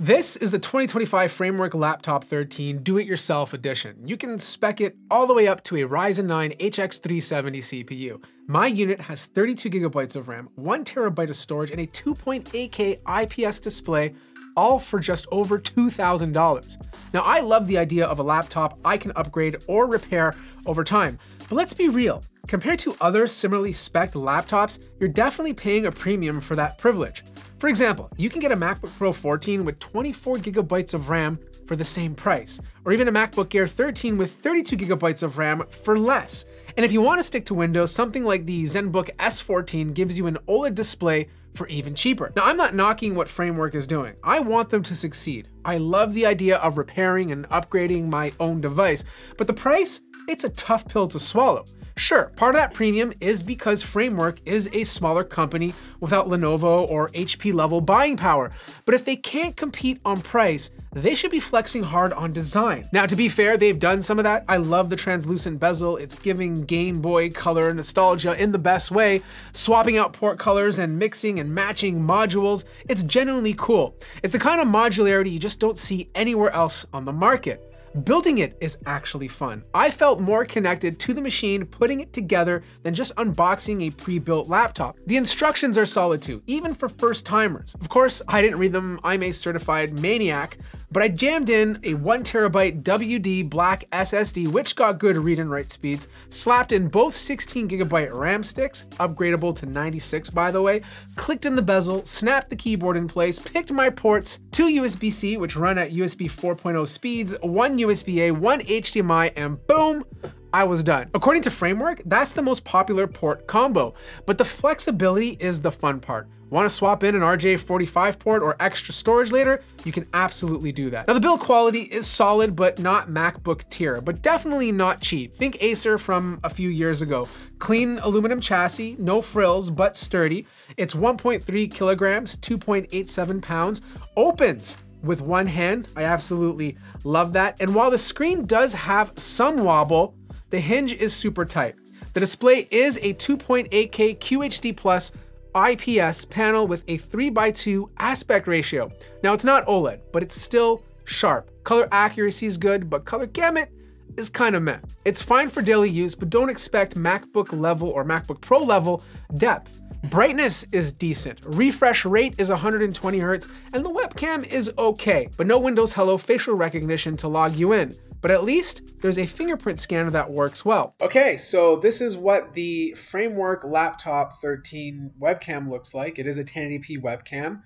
This is the 2025 Framework Laptop 13 Do-It-Yourself Edition. You can spec it all the way up to a Ryzen 9 HX370 CPU. My unit has 32 gigabytes of RAM, 1 terabyte of storage, and a 2.8K IPS display, all for just over $2,000. Now, I love the idea of a laptop I can upgrade or repair over time, but let's be real. Compared to other similarly spec'd laptops, you're definitely paying a premium for that privilege. For example, you can get a MacBook Pro 14 with 24 gigabytes of RAM for the same price, or even a MacBook Air 13 with 32 gigabytes of RAM for less. And if you want to stick to Windows, something like the ZenBook S14 gives you an OLED display for even cheaper. Now, I'm not knocking what Framework is doing. I want them to succeed. I love the idea of repairing and upgrading my own device, but the price, it's a tough pill to swallow. Sure, part of that premium is because Framework is a smaller company without Lenovo or HP level buying power, but if they can't compete on price, they should be flexing hard on design. Now, to be fair, they've done some of that. I love the translucent bezel. It's giving Game Boy Color nostalgia in the best way, swapping out port colors and mixing and matching modules. It's genuinely cool. It's the kind of modularity you just don't see anywhere else on the market. Building it is actually fun. I felt more connected to the machine putting it together than just unboxing a pre-built laptop. The instructions are solid too, even for first timers. Of course, I didn't read them, I'm a certified maniac, but I jammed in a one terabyte WD black SSD, which got good read and write speeds, slapped in both 16 gigabyte RAM sticks, upgradable to 96 by the way, clicked in the bezel, snapped the keyboard in place, picked my ports, two USB-C, which run at USB 4.0 speeds, one USB-A, one HDMI, and boom, I was done. According to Framework, that's the most popular port combo, but the flexibility is the fun part. Want to swap in an RJ45 port or extra storage later? You can absolutely do that. Now the build quality is solid, but not MacBook tier, but definitely not cheap. Think Acer from a few years ago. Clean aluminum chassis, no frills, but sturdy. It's 1.3 kilograms, 2.87 pounds, opens with one hand. I absolutely love that. And while the screen does have some wobble, the hinge is super tight. The display is a 2.8K QHD Plus IPS panel with a 3x2 aspect ratio. Now it's not OLED, but it's still sharp. Color accuracy is good, but color gamut is kind of meh. It's fine for daily use, but don't expect MacBook level or MacBook Pro level depth. Brightness is decent, refresh rate is 120 Hz, and the webcam is okay, but no Windows Hello facial recognition to log you in but at least there's a fingerprint scanner that works well. Okay, so this is what the Framework Laptop 13 webcam looks like. It is a 1080p webcam.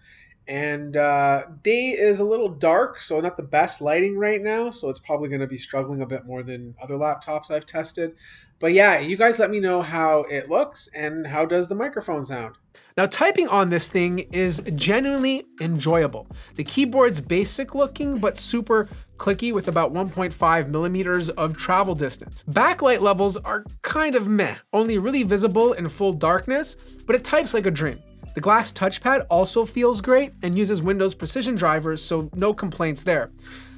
And uh, day is a little dark, so not the best lighting right now. So it's probably going to be struggling a bit more than other laptops I've tested. But yeah, you guys let me know how it looks and how does the microphone sound. Now typing on this thing is genuinely enjoyable. The keyboard's basic looking, but super clicky with about 1.5 millimeters of travel distance. Backlight levels are kind of meh, only really visible in full darkness, but it types like a dream. The glass touchpad also feels great and uses Windows precision drivers, so no complaints there.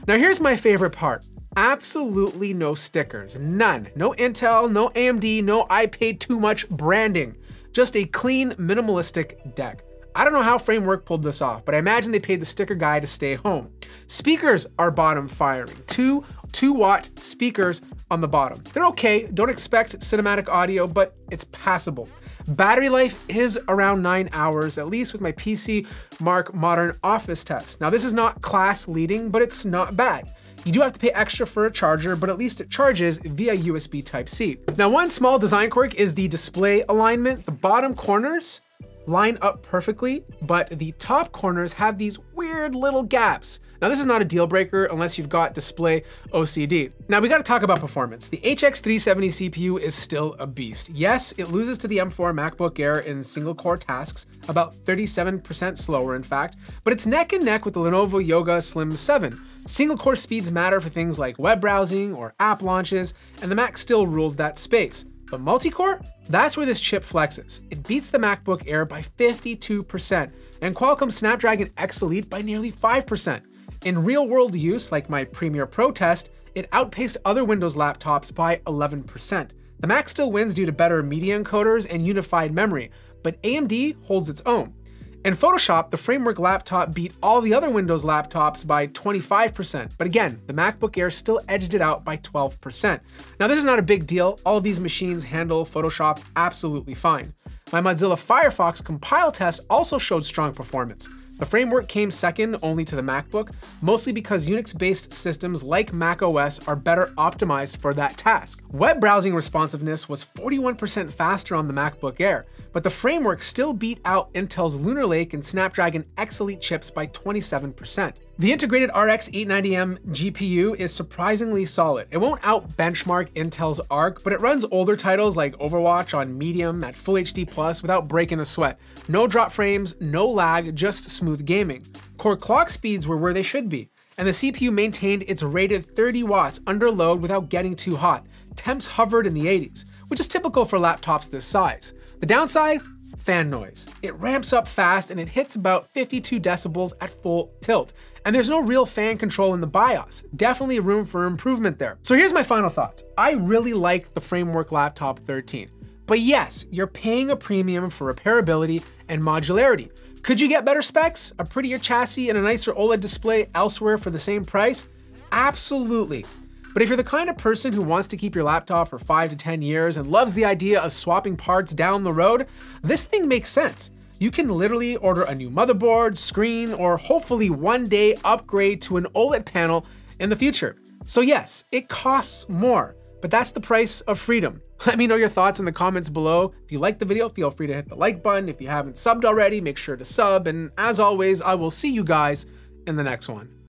Now here's my favorite part. Absolutely no stickers, none. No Intel, no AMD, no I paid too much branding. Just a clean, minimalistic deck. I don't know how Framework pulled this off, but I imagine they paid the sticker guy to stay home. Speakers are bottom firing. Two 2 watt speakers on the bottom. They're okay, don't expect cinematic audio, but it's passable. Battery life is around 9 hours, at least with my PC Mark Modern Office test. Now this is not class leading, but it's not bad. You do have to pay extra for a charger, but at least it charges via USB Type-C. Now one small design quirk is the display alignment. The bottom corners line up perfectly, but the top corners have these weird little gaps. Now this is not a deal breaker unless you've got display OCD. Now we gotta talk about performance. The HX370 CPU is still a beast. Yes, it loses to the M4 MacBook Air in single core tasks, about 37% slower in fact, but it's neck and neck with the Lenovo Yoga Slim 7. Single core speeds matter for things like web browsing or app launches, and the Mac still rules that space. But multi-core? That's where this chip flexes. It beats the MacBook Air by 52%, and Qualcomm Snapdragon X Elite by nearly 5%. In real-world use, like my Premiere Pro test, it outpaced other Windows laptops by 11%. The Mac still wins due to better media encoders and unified memory, but AMD holds its own. In Photoshop, the Framework laptop beat all the other Windows laptops by 25%, but again, the MacBook Air still edged it out by 12%. Now this is not a big deal, all these machines handle Photoshop absolutely fine. My Mozilla Firefox compile test also showed strong performance. The framework came second only to the MacBook, mostly because Unix-based systems like macOS are better optimized for that task. Web browsing responsiveness was 41% faster on the MacBook Air, but the framework still beat out Intel's Lunar Lake and Snapdragon X Elite chips by 27%. The integrated RX 890M GPU is surprisingly solid. It won't out-benchmark Intel's Arc, but it runs older titles like Overwatch on medium at Full HD Plus without breaking a sweat. No drop frames, no lag, just smooth gaming. Core clock speeds were where they should be, and the CPU maintained its rated 30 watts under load without getting too hot. Temps hovered in the 80s, which is typical for laptops this size. The downside? fan noise. It ramps up fast and it hits about 52 decibels at full tilt. And there's no real fan control in the BIOS. Definitely room for improvement there. So here's my final thoughts. I really like the Framework Laptop 13. But yes, you're paying a premium for repairability and modularity. Could you get better specs, a prettier chassis, and a nicer OLED display elsewhere for the same price? Absolutely. But if you're the kind of person who wants to keep your laptop for 5 to 10 years and loves the idea of swapping parts down the road, this thing makes sense. You can literally order a new motherboard, screen, or hopefully one day upgrade to an OLED panel in the future. So yes, it costs more, but that's the price of freedom. Let me know your thoughts in the comments below. If you liked the video, feel free to hit the like button. If you haven't subbed already, make sure to sub. And as always, I will see you guys in the next one.